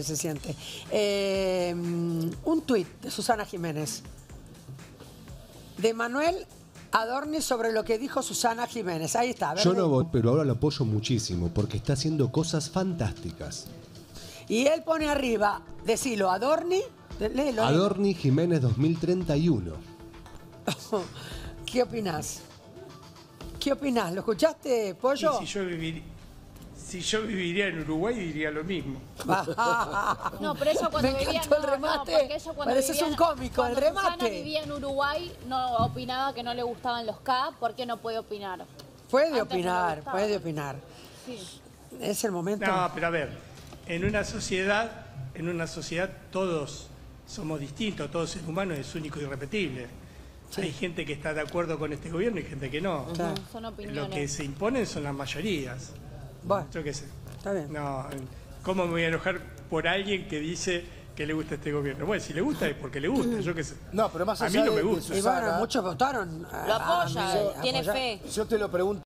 se siente. Eh, un tuit de Susana Jiménez. De Manuel Adorni sobre lo que dijo Susana Jiménez. Ahí está. a ver, Yo no voy, pero ahora lo apoyo muchísimo porque está haciendo cosas fantásticas. Y él pone arriba, decilo, Adorni. léelo, Adorni Jiménez 2031. ¿Qué opinás? ¿Qué opinás? ¿Lo escuchaste, Y Pollo? si yo, vivir- si yo viviría en Uruguay diría lo mismo. No, pero eso cuando Me vivía encantó el no, no, remate. porque ella cuando Pareces un en- cómico, el cuando Susana remate. vivía en Uruguay, no opinaba que no le gustaban los K, ¿por qué no puede opinar? Puede Antes no opinar, puede opinar. Sí. Es el momento. No, pero a ver, en una sociedad, en una sociedad todos somos distintos, todo ser humano es único y irrepetible. Hay gente que está de acuerdo con este gobierno y gente que no. Claro. Son Lo que opiniones. se imponen son las mayorías. Bueno, Yo qué sé. está bien. No, ¿cómo me voy a enojar por alguien que dice que le gusta este gobierno? Bueno, si le gusta es porque le gusta, yo qué sé. No, pero más a mí no me gusta. Susana, bueno, muchos votaron. a- Lo a- apoya, a- tiene apoyar. fe. Yo te lo pregunto